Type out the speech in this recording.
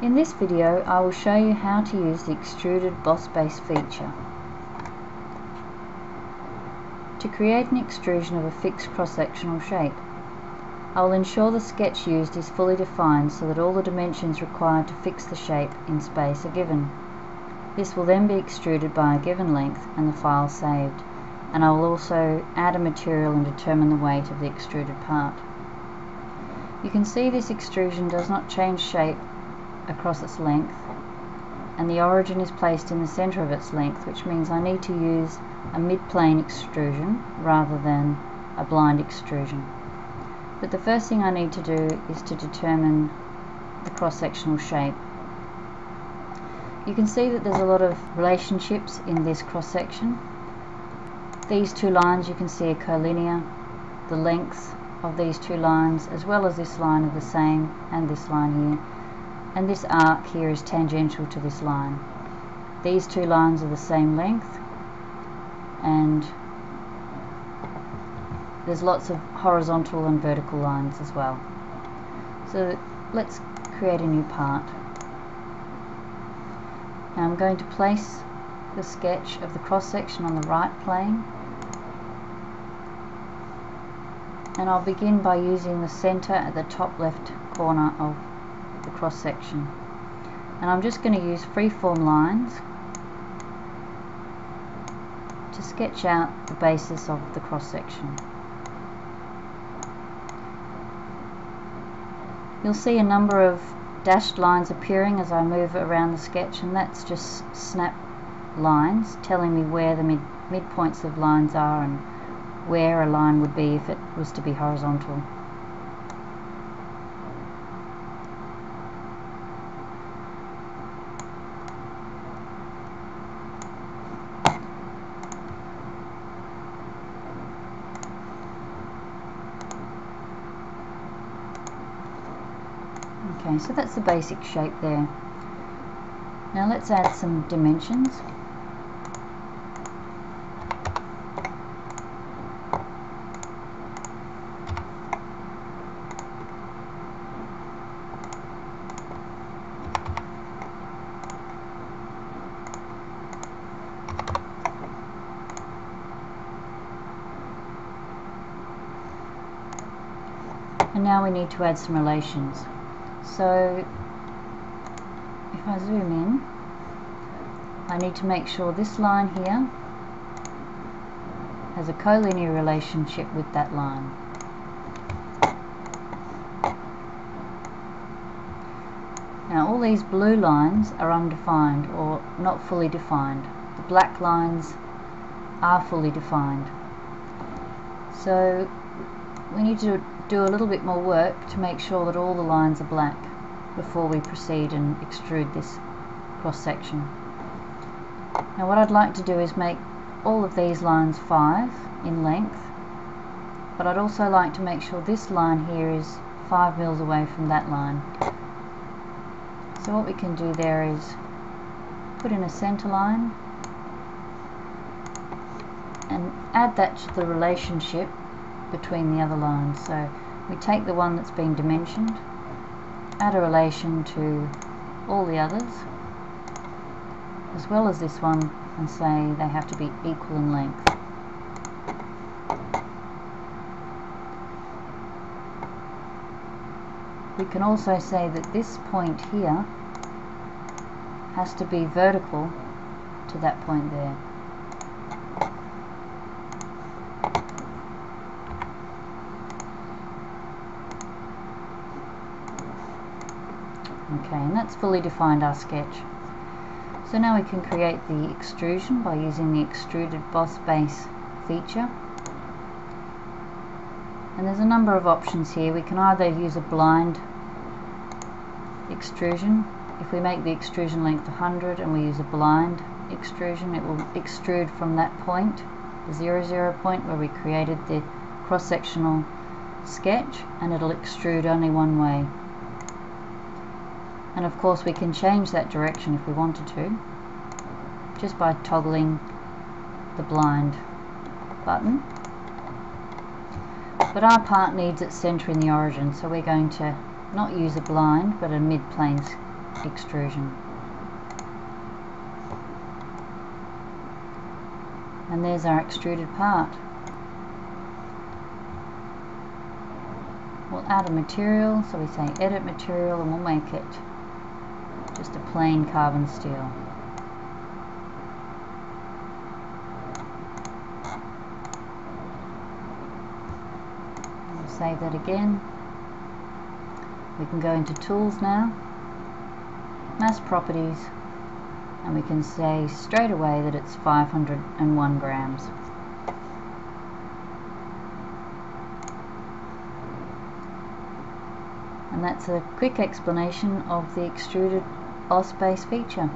In this video I will show you how to use the extruded boss base feature. To create an extrusion of a fixed cross-sectional shape, I will ensure the sketch used is fully defined so that all the dimensions required to fix the shape in space are given. This will then be extruded by a given length and the file saved, and I will also add a material and determine the weight of the extruded part. You can see this extrusion does not change shape across its length and the origin is placed in the center of its length which means I need to use a mid-plane extrusion rather than a blind extrusion. But the first thing I need to do is to determine the cross-sectional shape. You can see that there's a lot of relationships in this cross-section. These two lines you can see are collinear. The lengths of these two lines as well as this line are the same and this line here and this arc here is tangential to this line. These two lines are the same length and there's lots of horizontal and vertical lines as well. So let's create a new part. Now I'm going to place the sketch of the cross section on the right plane and I'll begin by using the center at the top left corner of the cross section and I'm just going to use freeform lines to sketch out the basis of the cross section. You'll see a number of dashed lines appearing as I move around the sketch and that's just snap lines telling me where the mid midpoints of lines are and where a line would be if it was to be horizontal. Okay, so that's the basic shape there. Now let's add some dimensions. And now we need to add some relations. So if I zoom in, I need to make sure this line here has a collinear relationship with that line. Now all these blue lines are undefined or not fully defined. The black lines are fully defined. So we need to do a little bit more work to make sure that all the lines are black before we proceed and extrude this cross section. Now what I'd like to do is make all of these lines 5 in length but I'd also like to make sure this line here is 5 mils away from that line. So what we can do there is put in a center line and add that to the relationship between the other lines. So we take the one that's been dimensioned, add a relation to all the others, as well as this one, and say they have to be equal in length. We can also say that this point here has to be vertical to that point there. Okay, and that's fully defined our sketch. So now we can create the extrusion by using the extruded boss base feature. And there's a number of options here. We can either use a blind extrusion. If we make the extrusion length 100 and we use a blind extrusion, it will extrude from that point, the 0, 0 point where we created the cross-sectional sketch, and it'll extrude only one way and of course we can change that direction if we wanted to just by toggling the blind button but our part needs its center in the origin so we're going to not use a blind but a mid-plane extrusion. And there's our extruded part. We'll add a material, so we say edit material and we'll make it just a plain carbon steel. We'll save that again. We can go into tools now, mass properties, and we can say straight away that it's 501 grams. And that's a quick explanation of the extruded boss base feature.